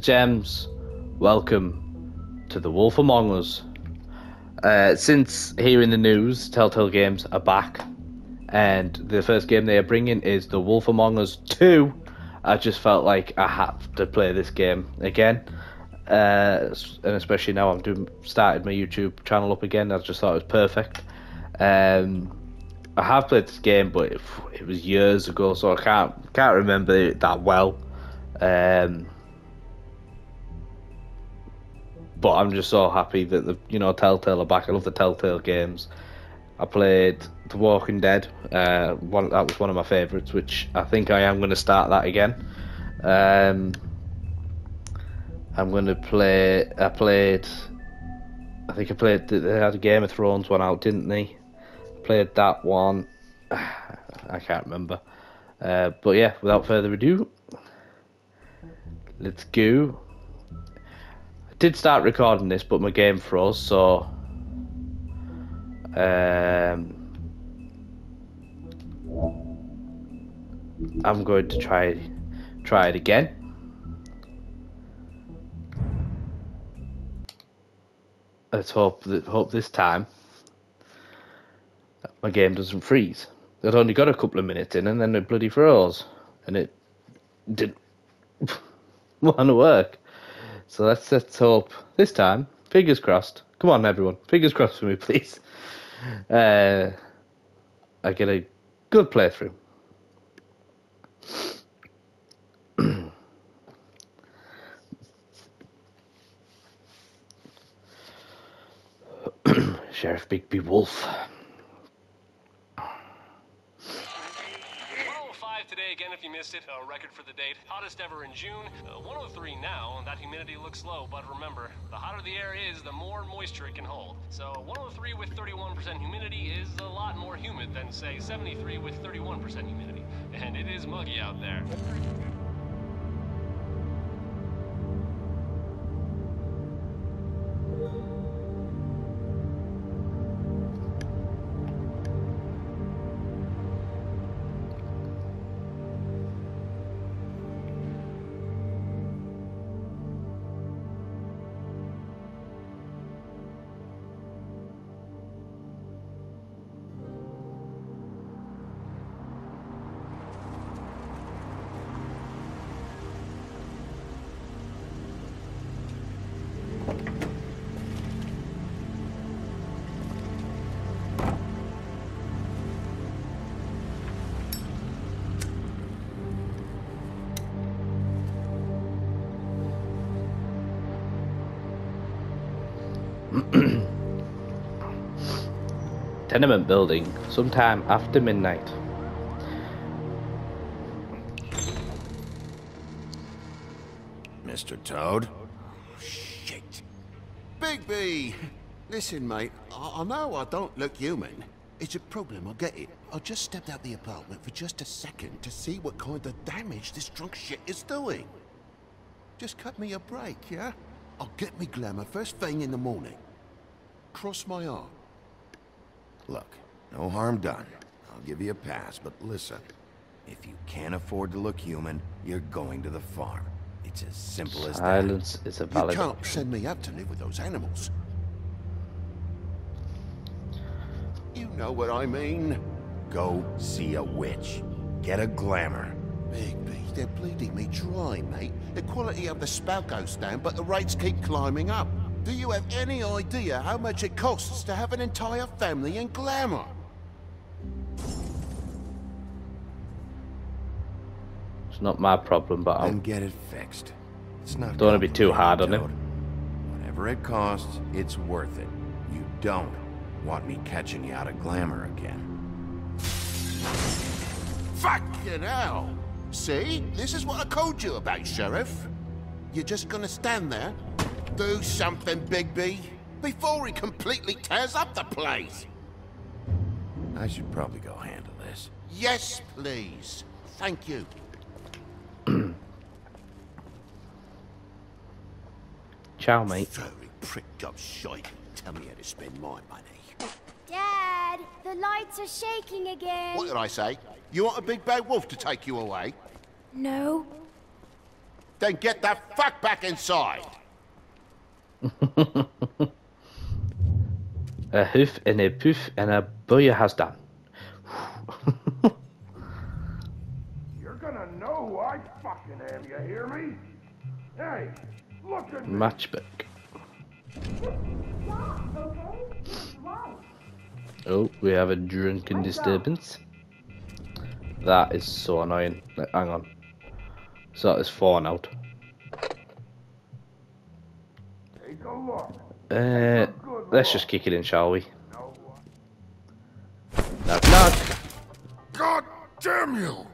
Gems, welcome to The Wolf Among Us. Uh, since hearing the news, Telltale Games are back, and the first game they are bringing is The Wolf Among Us 2. I just felt like I have to play this game again, uh, and especially now I'm doing started my YouTube channel up again. I just thought it was perfect. Um, I have played this game, but it, it was years ago, so I can't can't remember it that well. Um, but I'm just so happy that the you know Telltale are back. I love the Telltale games. I played The Walking Dead. Uh, one that was one of my favourites, which I think I am going to start that again. Um, I'm going to play. I played. I think I played. They had a Game of Thrones one out, didn't they? Played that one. I can't remember. Uh, but yeah, without further ado, let's go did start recording this, but my game froze, so um, I'm going to try try it again. Let's hope that hope this time my game doesn't freeze. I'd only got a couple of minutes in, and then it bloody froze, and it didn't want to work. So let's let's hope this time. Fingers crossed. Come on, everyone. Fingers crossed for me, please. Uh, I get a good playthrough. Sheriff Bigby Wolf. again if you missed it. A record for the date. Hottest ever in June. Uh, 103 now. That humidity looks low, but remember, the hotter the air is, the more moisture it can hold. So 103 with 31% humidity is a lot more humid than, say, 73 with 31% humidity. And it is muggy out there. Tenement building, sometime after midnight. Mr. Toad? shit. Bigby! Listen, mate, I, I know I don't look human. It's a problem, I get it. I just stepped out the apartment for just a second to see what kind of damage this drunk shit is doing. Just cut me a break, yeah? I'll get me glamour first thing in the morning. Cross my arm. Look, no harm done. I'll give you a pass, but listen. If you can't afford to look human, you're going to the farm. It's as simple as Silence that. is a valid You can't send me up to live with those animals. You know what I mean. Go see a witch. Get a glamour. Bigby, they're bleeding me dry, mate. The quality of the spout goes down, but the rates keep climbing up. Do you have any idea how much it costs to have an entire family in glamour? It's not my problem, but I'll... get it fixed. It's not Don't want to be too hard on him. Whatever it costs, it's worth it. You don't want me catching you out of glamour again. Fucking hell! See? This is what I told you about, Sheriff. You're just gonna stand there? Do something, Bigby, before he completely tears up the place! I should probably go handle this. Yes, please. Thank you. Ciao, mate. Very pricked up shite. Tell me how to spend my money. Dad, the lights are shaking again. What did I say? You want a big bad wolf to take you away? No. Then get the fuck back inside. A hoof and a poof and a booyah has done. You're gonna know who I fucking am, you hear me? Hey, look at me. Matchbook. Oh, we have a drunken disturbance. That is so annoying. Like, hang on. So it's falling out. Take a look. Uh, let's just kick it in, shall we? No, Knock, knock. God damn you!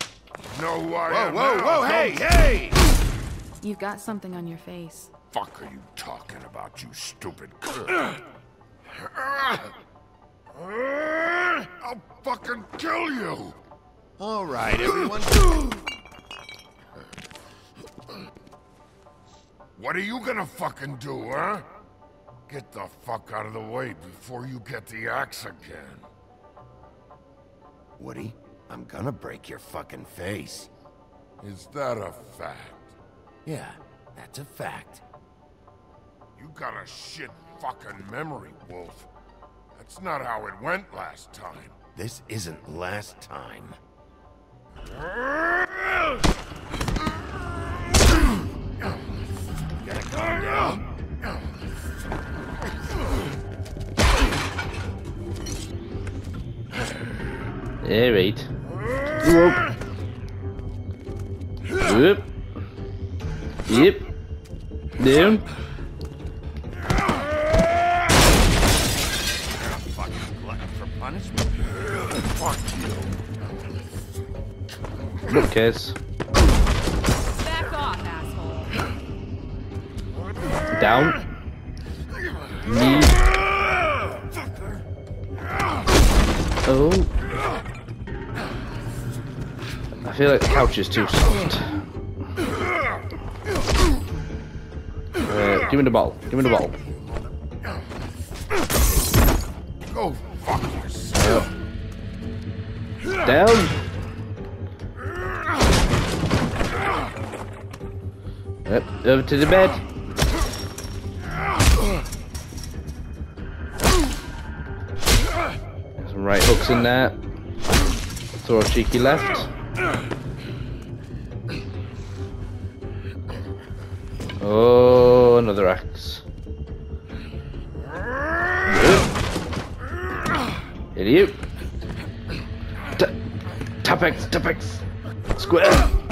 Know who I Whoa, am whoa, now, whoa, hey, hey! You've got something on your face. fuck are you talking about, you stupid? I'll fucking kill you! All right, everyone. What are you gonna fucking do, huh? Get the fuck out of the way before you get the axe again. Woody, I'm gonna break your fucking face. Is that a fact? Yeah, that's a fact. You got a shit fucking memory, Wolf. That's not how it went last time. This isn't last time. Gotta calm down. Alright. Whoop. Whoop. Yep. Down. You. Bookcase. Back off, asshole. Down. Knee. Oh. I feel like the couch is too soft. Uh, give me the ball. Give me the ball. Go fuck yourself. Down. Yep, over to the bed. Some right hooks in there. Throw a cheeky left. Oh, another axe. Idiot. Ta- Tapex, Tapex. Square.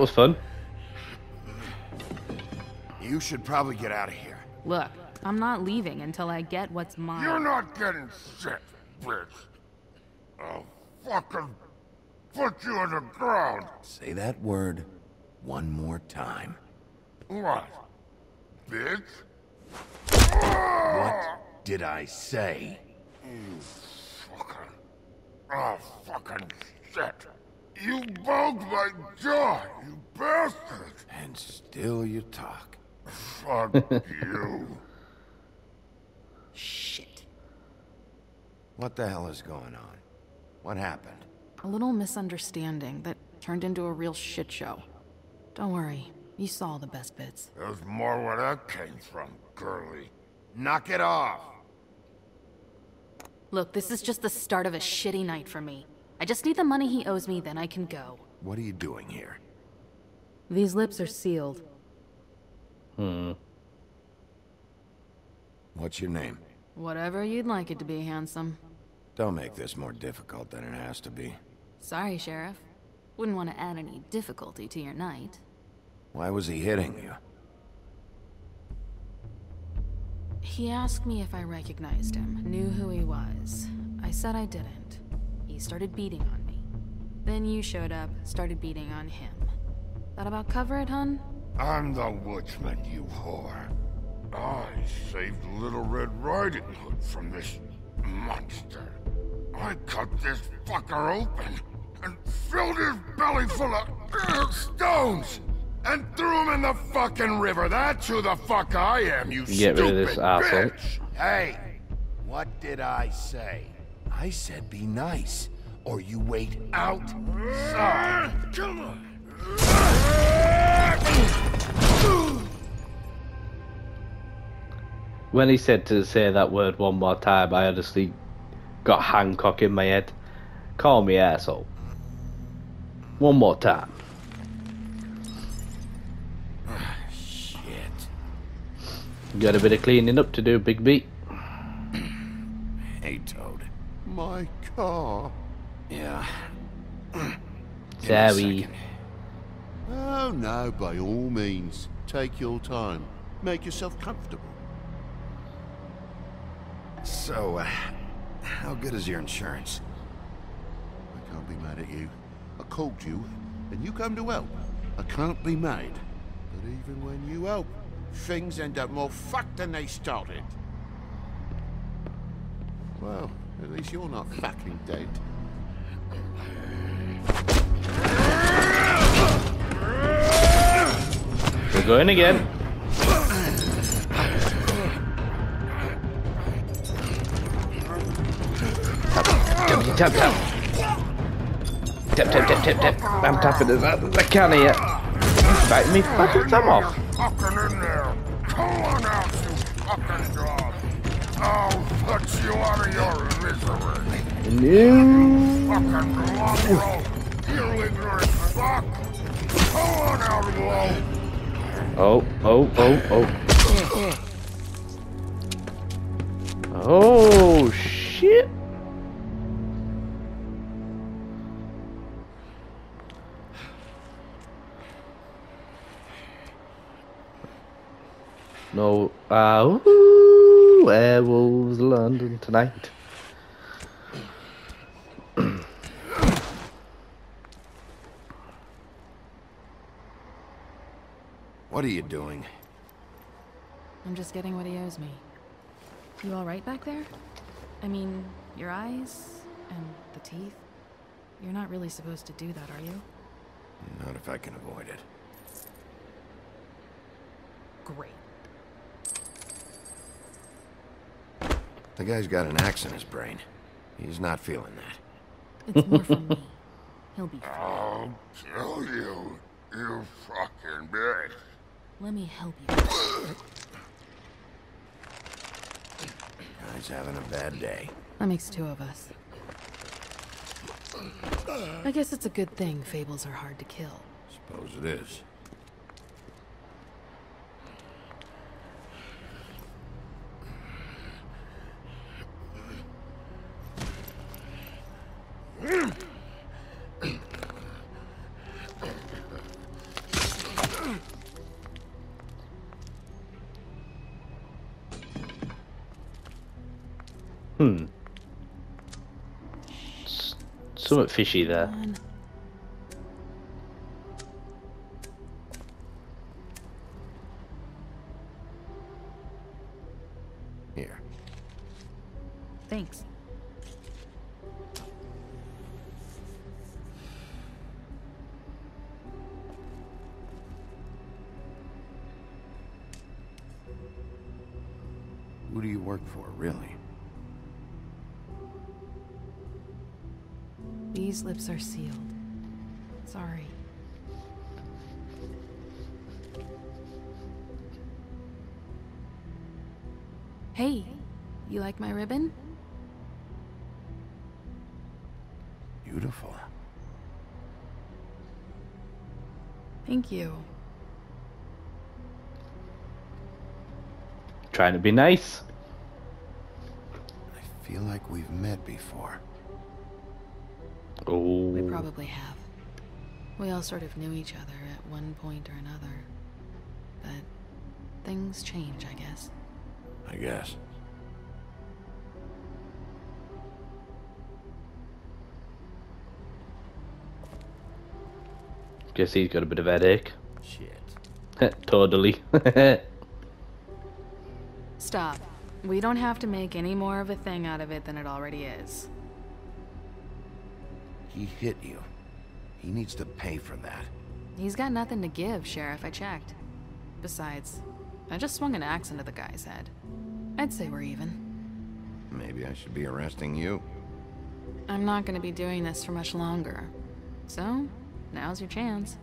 That was fun. You should probably get out of here. Look, I'm not leaving until I get what's mine. You're not getting shit, bitch. I'll fucking put you in the ground. Say that word one more time. What? Bitch? What did I say? Fucking. Oh, fucking shit. You bugged my jaw, you bastard. And still you talk. Fuck you. Shit. What the hell is going on? What happened? A little misunderstanding that turned into a real shit show. Don't worry, you saw the best bits. There's more where that came from, girly. Knock it off! Look, this is just the start of a shitty night for me. I just need the money he owes me, then I can go. What are you doing here? These lips are sealed. Hmm. What's your name? Whatever you'd like it to be, handsome. Don't make this more difficult than it has to be. Sorry, Sheriff. Wouldn't want to add any difficulty to your night. Why was he hitting you? He asked me if I recognized him, knew who he was. I said I didn't. He started beating on me. Then you showed up, started beating on him. That about cover it, hun? I'm the woodsman, you whore. I saved Little Red Riding Hood from this monster. I cut this fucker open and filled his belly full of uh, stones and threw him in the fucking river. That's who the fuck I am, you Get stupid rid of this asshole. bitch. Hey, What did I say? I said be nice, or you wait outside. Come on! When he said to say that word one more time, I honestly got Hancock in my head. Call me asshole. One more time. Shit. Got a bit of cleaning up to do, Bigby. Hey, Toad. My car. Yeah. Give me a Sorry. Oh, no, by all means. Take your time. Make yourself comfortable. So, uh, how good is your insurance? I can't be mad at you. I called you, and you come to help. I can't be mad. But even when you help, things end up more fucked than they started. Well, at least you're not fucking dead. We're going again. Tap, tap, tap. Tap, tap, tap, tap, tap. I'm tapping as hard as I can here. Bite me fucking thumb off. Fucking in there! Come on out, you fucking dog! I'll put you out of your misery! No. Oh, oh, oh, oh. Oh, shit. No, uh, ooh, Werewolves London tonight. What are you doing? I'm just getting what he owes me. You alright back there? I mean, your eyes and the teeth? You're not really supposed to do that, are you? Not if I can avoid it. Great. The guy's got an axe in his brain. He's not feeling that. It's more from me. He'll be fine. I'll kill you, you fucking bitch! Let me help you. Guy's having a bad day. That makes two of us. I guess it's a good thing fables are hard to kill. Suppose it is. Hmm. S- Something fishy there. Here. Thanks. Who do you work for, really? These lips are sealed. Sorry. Hey, you like my ribbon? Beautiful. Thank you. Trying to be nice. I feel like we've met before. Oh. We probably have. We all sort of knew each other at one point or another. But things change, I guess. I guess. Guess he's got a bit of headache. Shit. totally. Stop. We don't have to make any more of a thing out of it than it already is. He hit you. He needs to pay for that. He's got nothing to give, Sheriff. I checked. Besides, I just swung an axe into the guy's head. I'd say we're even. maybe I should be arresting you. I'm not gonna be doing this for much longer. So, now's your chance.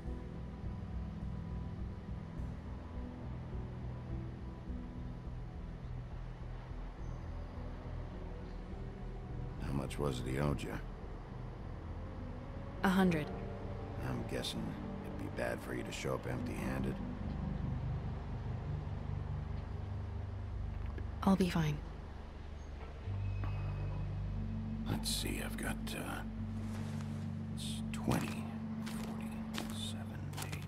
How much was it he owed you? A hundred. I'm guessing it'd be bad for you to show up empty-handed. I'll be fine. Let's see, I've got, uh... It's 20, 40, 7, 8,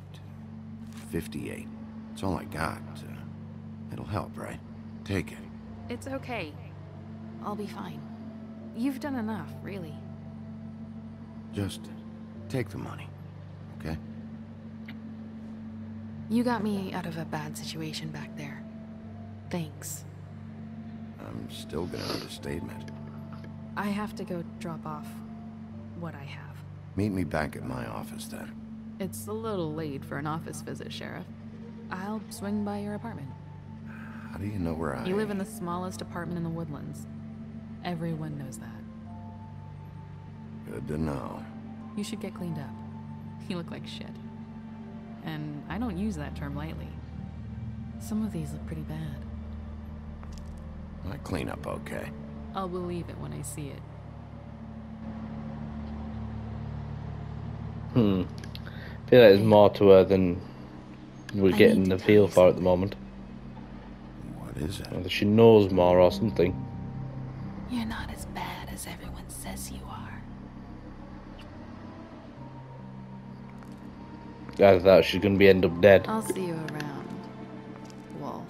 58. It's all I got. Uh, it'll help, right? Take it. It's okay. I'll be fine. You've done enough, really. Just take the money, okay? You got me out of a bad situation back there. Thanks. I'm still gonna need a statement. I have to go drop off what I have. Meet me back at my office then. It's a little late for an office visit, Sheriff. I'll swing by your apartment. How do you know where I... You live in the smallest apartment in the woodlands. Everyone knows that. Good to know. You should get cleaned up. You look like shit. And I don't use that term lightly. Some of these look pretty bad. I clean up okay. I'll believe it when I see it. Hmm. I feel like there's more to her than we're I getting the feel you for at the moment. What is it? Whether she knows more or something. You're not as bad as everyone says you are. Either that she's gonna be end up dead. I'll see you around, Wolf.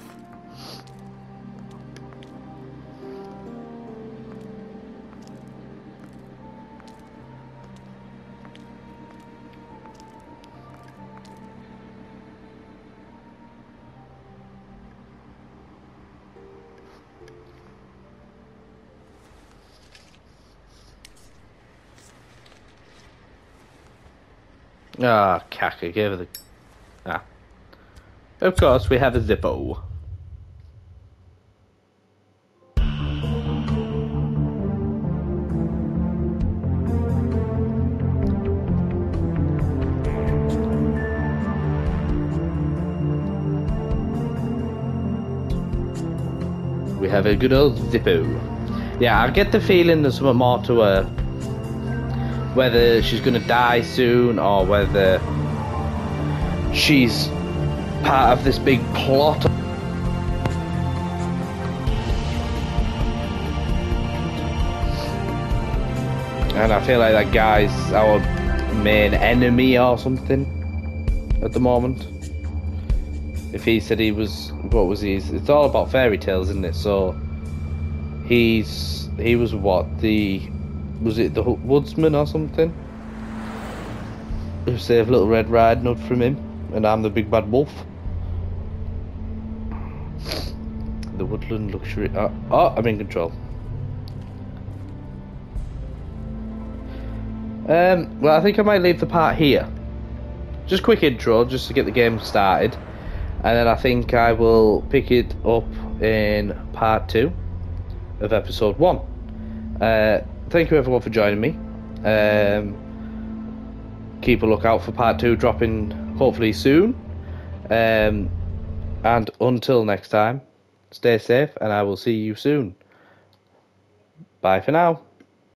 Ah, Kaka gave her the. Ah. Of course, we have a Zippo. We have a good old Zippo. Yeah, I get the feeling there's more to her whether she's gonna die soon or whether she's part of this big plot. And I feel like that guy's our main enemy or something at the moment. If he said he was, what was he? It's all about fairy tales, isn't it? So he's he was what the was it the woodsman or something? Who saved Little Red Riding Hood from him, and I'm the big bad wolf. The woodland luxury. Oh I'm in control. Um, well, I think I might leave the part here. Just quick intro, just to get the game started, and then I think I will pick it up in part two of episode one. Uh, thank you everyone for joining me. Um, keep a lookout for part two dropping hopefully soon. Um, and until next time, stay safe and I will see you soon. Bye for now.